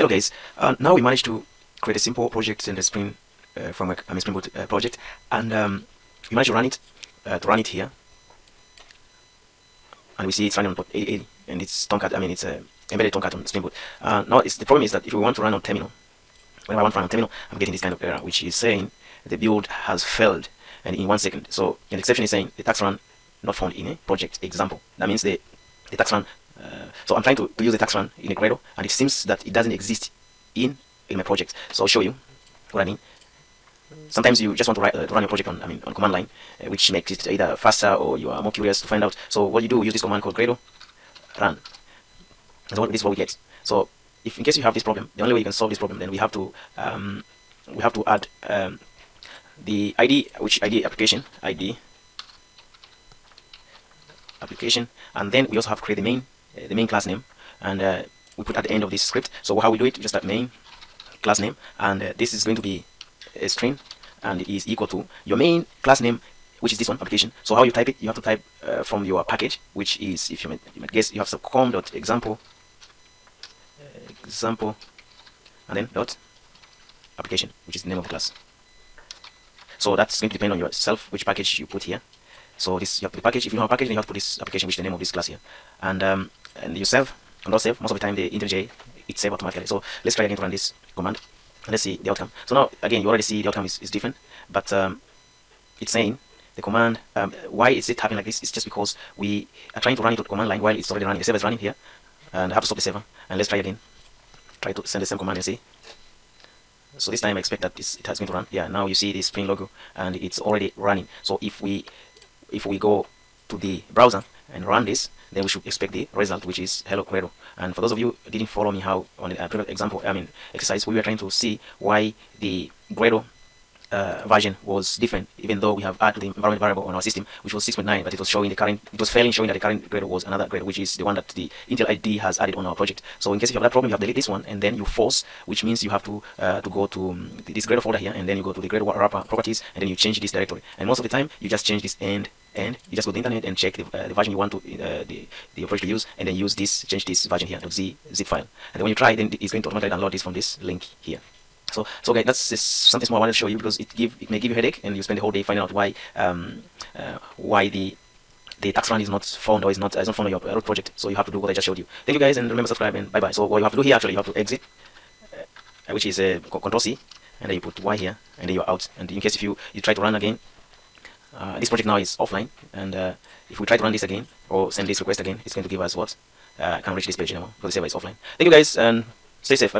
Hello guys, uh, now we managed to create a simple project in the Spring uh, framework, I mean Spring Boot uh, project, and um, we managed to run it, uh, to run it here, and we see it's running on port 8080, and it's Tomcat, I mean it's uh, embedded Tomcat on Spring Boot. Uh, now the problem is that if we want to run on terminal, when I want to run on terminal, I'm getting this kind of error, which is saying the build has failed, and in one second. So an exception is saying the task run not found in a project example. That means the the task run uh, so I'm trying to, to use the task run in a Gradle, and it seems that it doesn't exist in, in my project. So I'll show you what I mean. Sometimes you just want to, write, uh, to run your project on, I mean, on command line, uh, which makes it either faster or you are more curious to find out. So what you do, use this command called Gradle run. So this is what we get. So if in case you have this problem, the only way you can solve this problem, then we have to um, we have to add um, the ID, which ID application ID application, and then we also have create the main the main class name and uh, we put at the end of this script. So how we do it just that main class name and uh, this is going to be a string and it is equal to your main class name which is this one application. So how you type it you have to type uh, from your package which is if you might, you might guess you have subcom dot example example and then dot application which is the name of the class. So that's going to depend on yourself which package you put here. So this you have to package. If you don't have a package then you have to put this application which is the name of this class here. And um, and you save and not save most of the time the IntelliJ it save automatically. So let's try again to run this command and let's see the outcome. So now again you already see the outcome is, is different but um, it's saying the command um, why is it happening like this? It's just because we are trying to run it to command line while it's already running the server is running here and I have to stop the server and let's try again. Try to send the same command and see? So this time I expect that it has been to run. Yeah now you see the spring logo and it's already running. So if we if we go to the browser and run this then we should expect the result which is hello Gradle and for those of you didn't follow me how on the previous example I mean exercise we were trying to see why the Gradle uh, version was different even though we have added the environment variable on our system which was 6.9 but it was showing the current it was failing showing that the current Gradle was another Gradle which is the one that the Intel ID has added on our project. So in case you have that problem you have to delete this one and then you force which means you have to uh, to go to um, this Gradle folder here and then you go to the Gradle wrapper properties and then you change this directory. And most of the time you just change this end and you just go to the internet and check the, uh, the version you want to uh, the, the operation to use and then use this change this version here to .z zip file. And then when you try then it's going to automatically download this from this link here. So so okay that's something small I wanted to show you because it give it may give you headache and you spend the whole day finding out why um uh, why the the task run is not found or is not is not found on your root project. So you have to do what I just showed you. Thank you guys and remember subscribe and bye bye so what you have to do here actually you have to exit uh, which is uh, control C and then you put Y here and then you're out. And in case if you you try to run again uh, this project now is offline and uh, if we try to run this again or send this request again it's going to give us what? Uh, can't reach this page anymore because the server is offline. Thank you guys and stay safe